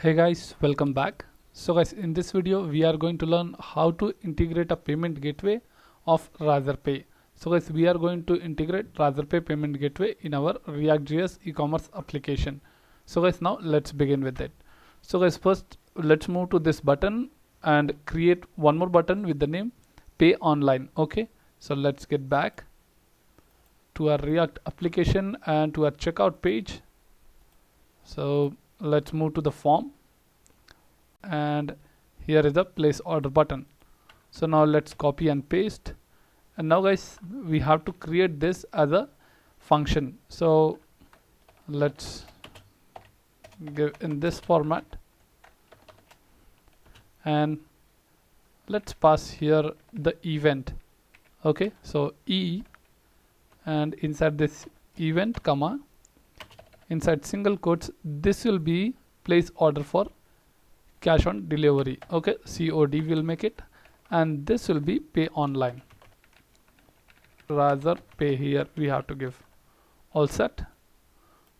hey guys welcome back. So guys in this video we are going to learn how to integrate a payment gateway of razorpay so guys we are going to integrate razorpay payment gateway in our react.js e-commerce application. So guys now let's begin with it. So guys first let's move to this button and create one more button with the name pay online okay? So let's get back to our react application and to our checkout page. So let's move to the form. And here is the place order button. So now let's copy and paste. And now guys we have to create this as a function. So let's give in this format. And let's pass here the event. Okay so e. And inside this event comma inside single quotes this will be place order for cash on delivery. Okay COD will make it. And this will be pay online. Rather pay here we have to give. All set?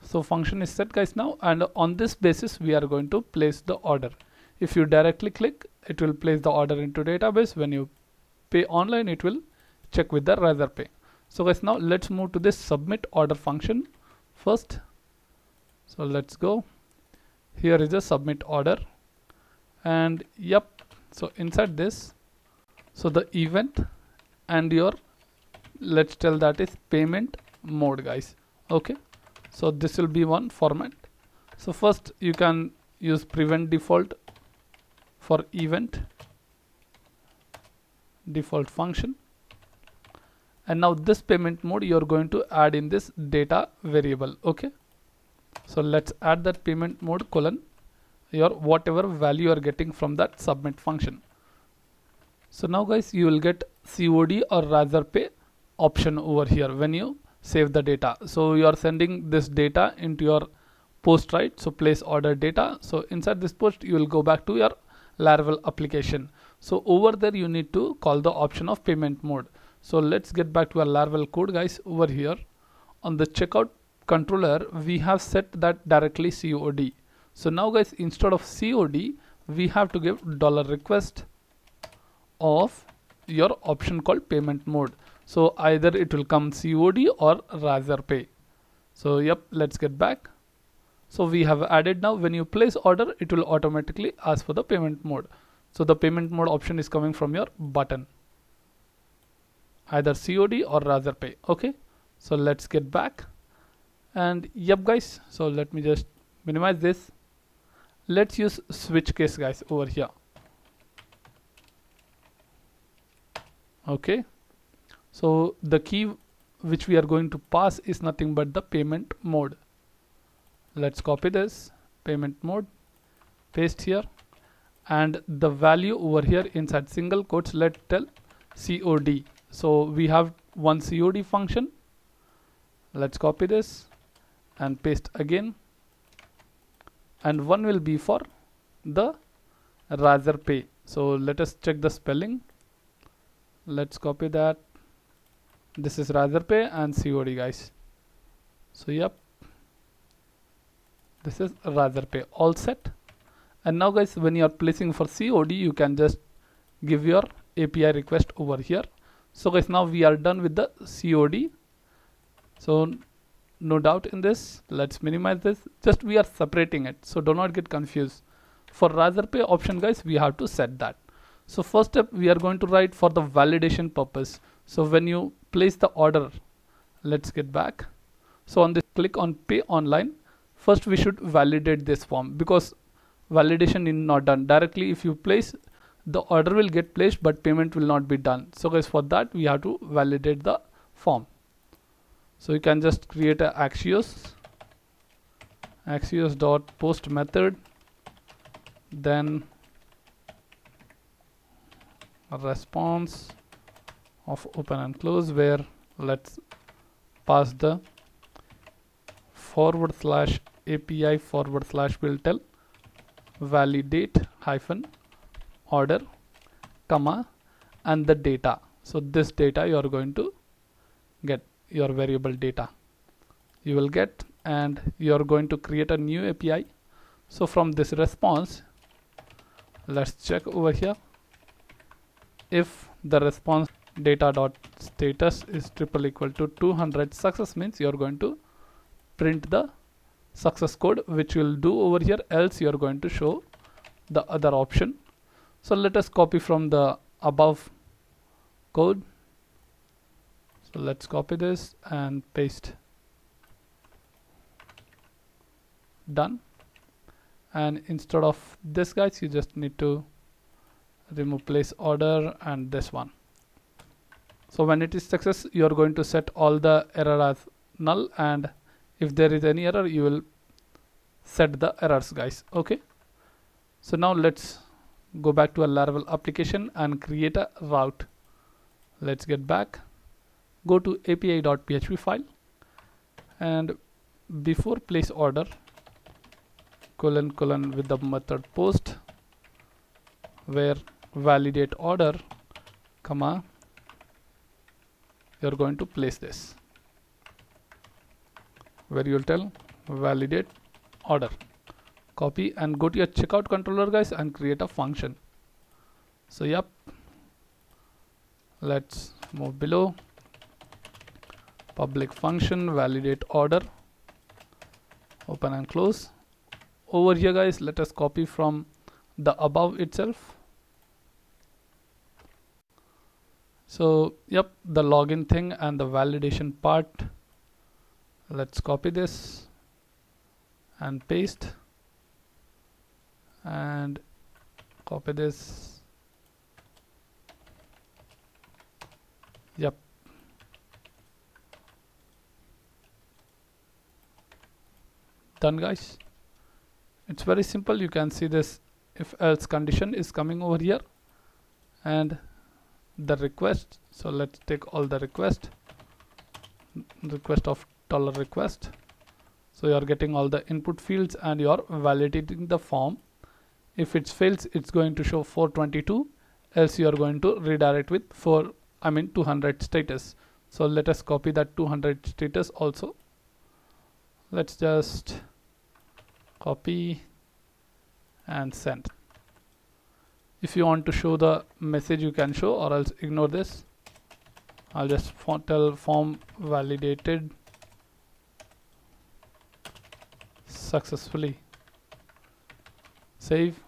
So function is set guys now. And on this basis we are going to place the order. If you directly click it will place the order into database. When you pay online it will check with the rather razorpay so guys now let's move to this submit order function. First so let's go. Here is a submit order. And yep so inside this so the event and your let's tell that is payment mode guys. Okay? So this will be one format. So first you can use prevent default for event default function. And now this payment mode you're going to add in this data variable. Okay so let's add that payment mode colon your whatever value you are getting from that submit function. So now guys you will get COD or Razorpay option over here when you save the data. So you are sending this data into your post right? So place order data. So inside this post you will go back to your Laravel application. So over there you need to call the option of payment mode. So let's get back to our Laravel code guys over here on the checkout controller we have set that directly COD so now guys instead of COD we have to give dollar request of your option called payment mode. So either it will come COD or Razorpay so yep let's get back. So we have added now when you place order it will automatically ask for the payment mode. So the payment mode option is coming from your button. Either COD or Razorpay okay? So let's get back and yep guys. So let me just minimize this. Let's use switch case guys over here. Okay. So the key which we are going to pass is nothing but the payment mode. Let's copy this. Payment mode. Paste here. And the value over here inside single quotes let's tell COD so we have one COD function. Let's copy this and paste again. And one will be for the Razorpay so let us check the spelling. Let's copy that. This is Razorpay and COD guys. So yep. This is Razorpay all set. And now guys when you are placing for COD you can just give your API request over here. So guys now we are done with the COD so no doubt in this. Let's minimize this. Just we are separating it. So do not get confused. For razorpay option guys we have to set that. So first step we are going to write for the validation purpose. So when you place the order let's get back. So on this click on pay online. First we should validate this form because validation is not done. Directly if you place the order will get placed but payment will not be done. So guys for that we have to validate the form so you can just create a axios axios dot post method then a response of open and close where let's pass the forward slash API forward slash will tell validate hyphen order comma and the data. So this data you are going to get your variable data. You will get and you are going to create a new API so from this response let's check over here. If the response data dot status is triple equal to 200 success means you're going to print the success code which will do over here else you're going to show the other option. So let us copy from the above code so let's copy this and paste. Done. And instead of this guys you just need to remove place order and this one. So when it is success you are going to set all the error as null. And if there is any error you will set the errors guys. Okay? So now let's go back to a Laravel application and create a route. Let's get back go to api.php file. And before place order colon colon with the method post where validate order comma you're going to place this where you'll tell validate order. Copy and go to your checkout controller guys and create a function. So yep let's move below public function validate order open and close. Over here guys let us copy from the above itself. So yep the login thing and the validation part. Let's copy this and paste. And copy this. Yep done guys. It's very simple. You can see this if else condition is coming over here. And the request so let's take all the request. Request of dollar request. So you are getting all the input fields and you are validating the form. If it fails it's going to show 422 else you are going to redirect with 4 I mean 200 status. So let us copy that 200 status also. Let's just copy and send. If you want to show the message you can show or else ignore this. I'll just tell form validated successfully. Save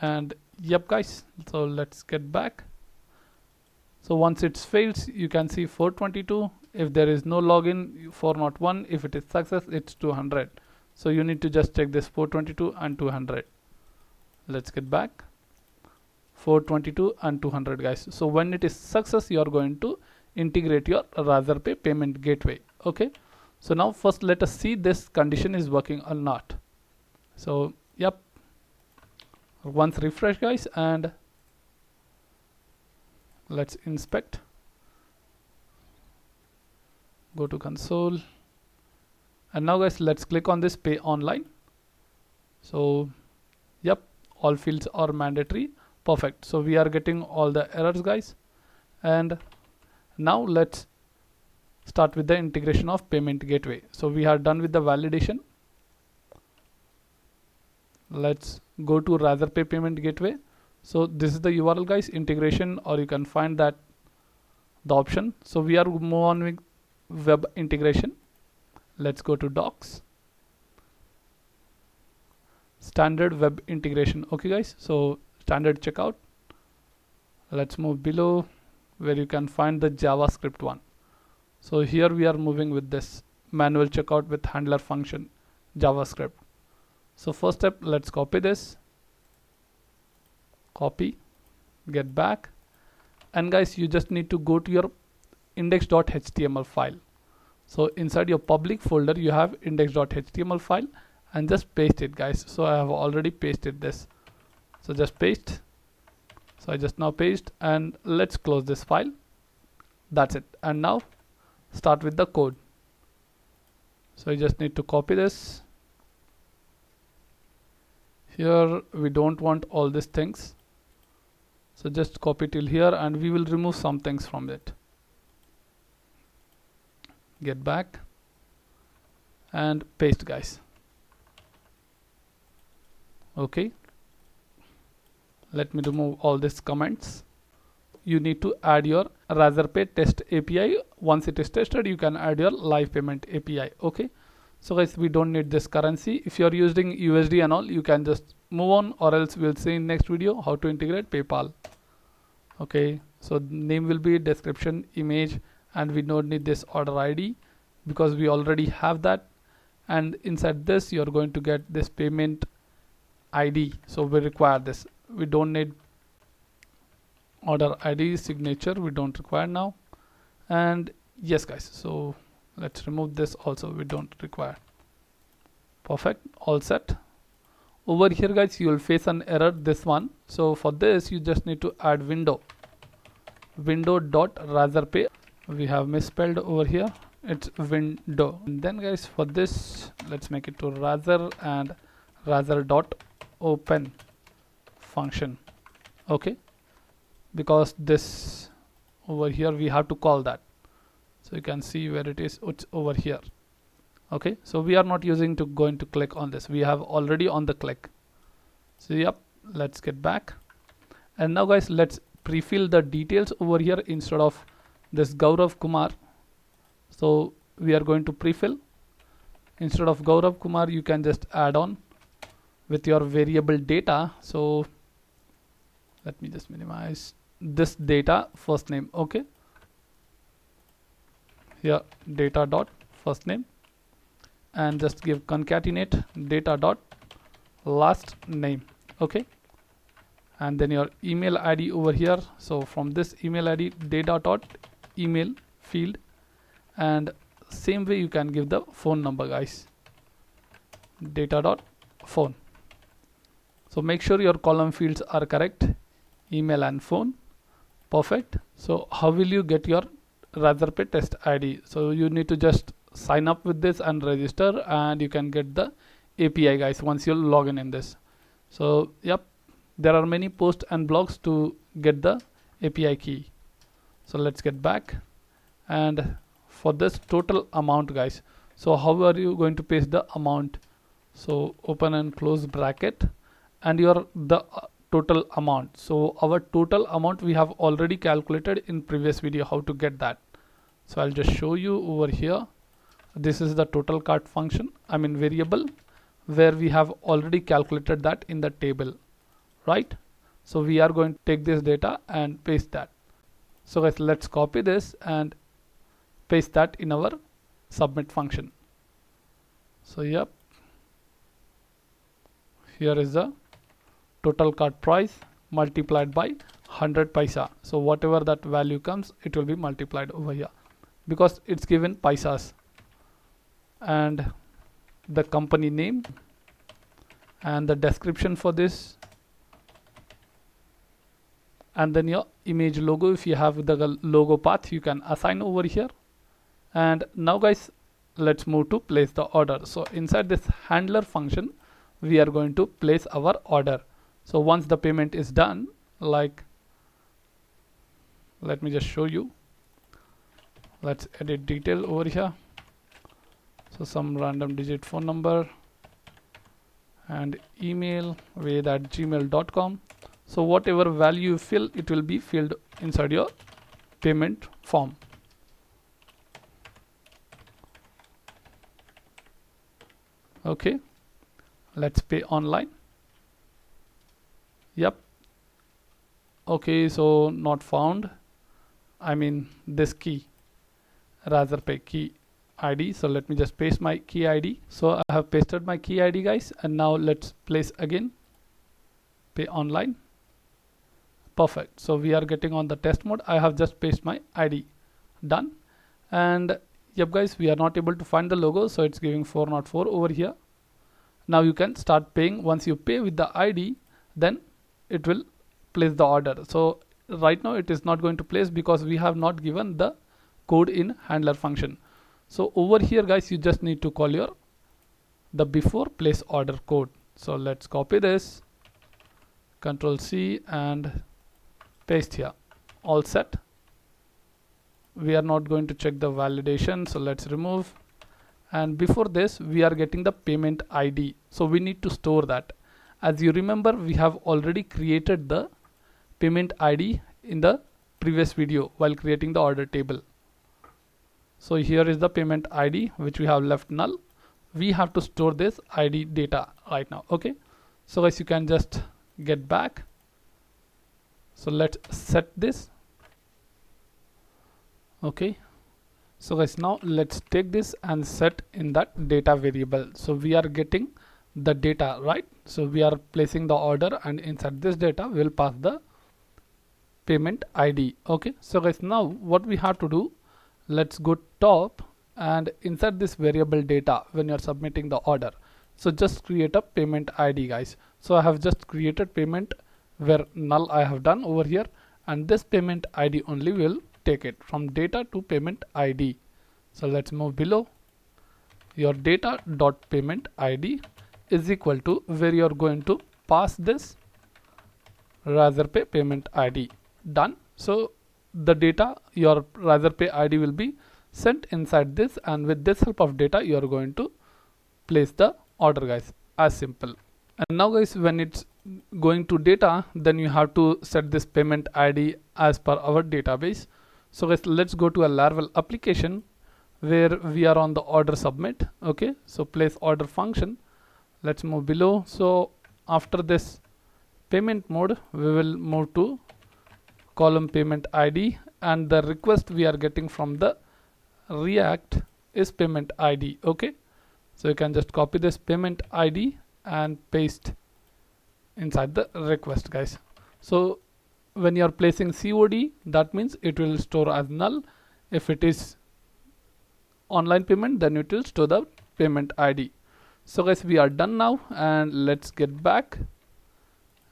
and yep guys. So let's get back. So once it fails you can see 422 if there is no login 401 if it is success it's 200 so you need to just check this 422 and 200 let's get back. 422 and 200 guys. So when it is success you are going to integrate your Razorpay payment gateway. Okay? So now first let us see this condition is working or not. So yep. Once refresh guys and let's inspect. Go to console and now guys let's click on this pay online. So yep all fields are mandatory. Perfect. So we are getting all the errors guys. And now let's start with the integration of payment gateway. So we are done with the validation. Let's go to Razorpay payment gateway. So this is the URL guys integration or you can find that the option. So we are move on with web integration let's go to docs. Standard web integration. Okay guys. So standard checkout. Let's move below where you can find the javascript one. So here we are moving with this manual checkout with handler function javascript. So first step let's copy this. Copy. Get back. And guys you just need to go to your index.html file so inside your public folder you have index.html file and just paste it guys. So I have already pasted this. So just paste. So I just now paste and let's close this file. That's it. And now start with the code. So you just need to copy this. Here we don't want all these things. So just copy till here and we will remove some things from it get back and paste guys. Okay. Let me remove all these comments. You need to add your razorpay test api once it is tested you can add your live payment api okay. So guys we don't need this currency. If you are using usd and all you can just move on or else we'll see in next video how to integrate paypal. Okay. So name will be description image and we don't need this order id because we already have that. And inside this you're going to get this payment id so we require this. We don't need order id signature we don't require now. And yes guys so let's remove this also we don't require. Perfect. All set. Over here guys you will face an error this one. So for this you just need to add window. Window dot razorpay we have misspelled over here. It's window. And then guys for this let's make it to razor and razor dot open function. Okay? Because this over here we have to call that. So you can see where it is. It's over here. Okay? So we are not using to going to click on this. We have already on the click. So yep. Let's get back. And now guys let's pre-fill the details over here instead of this Gaurav Kumar. So we are going to pre-fill. Instead of Gaurav Kumar you can just add on with your variable data. So let me just minimize this data first name okay? Here data dot first name. And just give concatenate data dot last name okay? And then your email id over here. So from this email id data dot email field and same way you can give the phone number guys. Data dot phone. So make sure your column fields are correct email and phone. Perfect. So how will you get your razorpay test id so you need to just sign up with this and register and you can get the api guys once you log in in this. So yep there are many posts and blogs to get the api key so let's get back. And for this total amount guys so how are you going to paste the amount? So open and close bracket and your the uh, total amount. So our total amount we have already calculated in previous video how to get that. So I'll just show you over here. This is the total cart function I mean variable where we have already calculated that in the table right? So we are going to take this data and paste that so guys let's copy this and paste that in our submit function. So yep. Here is the total cart price multiplied by 100 paisa. So whatever that value comes it will be multiplied over here because it's given paisas. And the company name and the description for this and then your image logo if you have the logo path you can assign over here. And now guys let's move to place the order. So inside this handler function we are going to place our order. So once the payment is done like let me just show you. Let's edit detail over here. So some random digit phone number and email with at gmail.com so whatever value you fill it will be filled inside your payment form. Okay. Let's pay online. Yep. Okay so not found. I mean this key rather pay key id so let me just paste my key id so I have pasted my key id guys. And now let's place again. Pay online perfect. So we are getting on the test mode. I have just pasted my ID done. And yep guys we are not able to find the logo so it's giving 404 over here. Now you can start paying. Once you pay with the ID then it will place the order. So right now it is not going to place because we have not given the code in handler function. So over here guys you just need to call your the before place order code. So let's copy this. Control C and paste here. All set. We are not going to check the validation so let's remove. And before this we are getting the payment ID so we need to store that. As you remember we have already created the payment ID in the previous video while creating the order table. So here is the payment ID which we have left null. We have to store this ID data right now okay? So guys you can just get back so let's set this. Okay. So guys now let's take this and set in that data variable. So we are getting the data right? So we are placing the order and inside this data we'll pass the payment id okay. So guys now what we have to do let's go top and insert this variable data when you're submitting the order. So just create a payment id guys. So i have just created payment where null i have done over here and this payment id only will take it from data to payment id so let's move below. Your data dot payment id is equal to where you're going to pass this Razorpay payment id done. So the data your Razorpay ID will be sent inside this and with this help of data you are going to place the order guys. As simple and now guys when it's going to data then you have to set this payment ID as per our database. So guys let's go to a Laravel application where we are on the order submit okay? So place order function. Let's move below. So after this payment mode we will move to column payment ID and the request we are getting from the React is payment ID okay? So you can just copy this payment ID and paste inside the request guys. So when you are placing COD that means it will store as null. If it is online payment then it will store the payment ID so guys we are done now and let's get back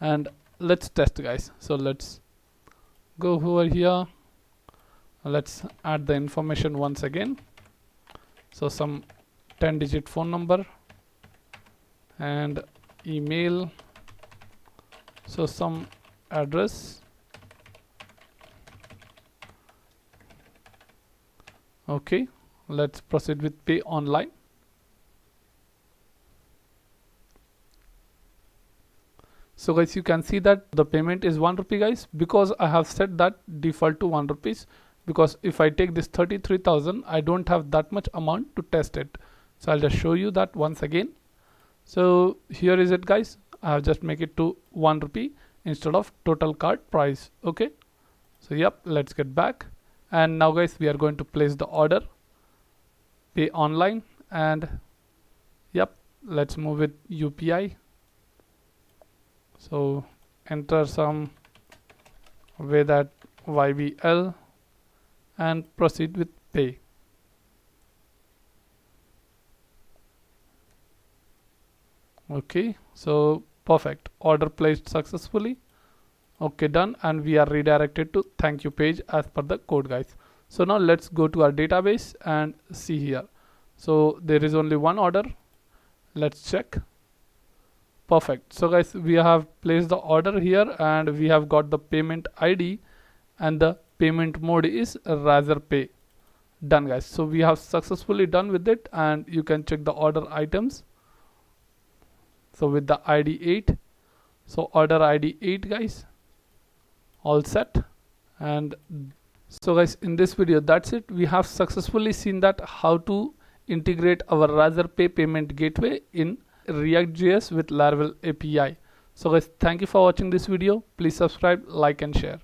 and let's test guys. So let's go over here. Let's add the information once again. So some 10 digit phone number and email. So some address. Okay let's proceed with pay online. So guys you can see that the payment is 1 rupee guys because I have set that default to 1 rupees. Because if I take this 33,000 I don't have that much amount to test it. So I'll just show you that once again so here is it guys. I have just make it to 1 rupee instead of total card price okay? So yep let's get back. And now guys we are going to place the order. Pay online and yep let's move with UPI so enter some way that YBL and proceed with pay okay so perfect. Order placed successfully. Okay done. And we are redirected to thank you page as per the code guys. So now let's go to our database and see here. So there is only one order. Let's check. Perfect. So guys we have placed the order here and we have got the payment id and the payment mode is Razorpay. Done guys. So we have successfully done with it and you can check the order items so with the id 8 so order id 8 guys all set and so guys in this video that's it we have successfully seen that how to integrate our Razorpay payment gateway in React.js with Laravel API. So guys, thank you for watching this video. Please subscribe, like and share.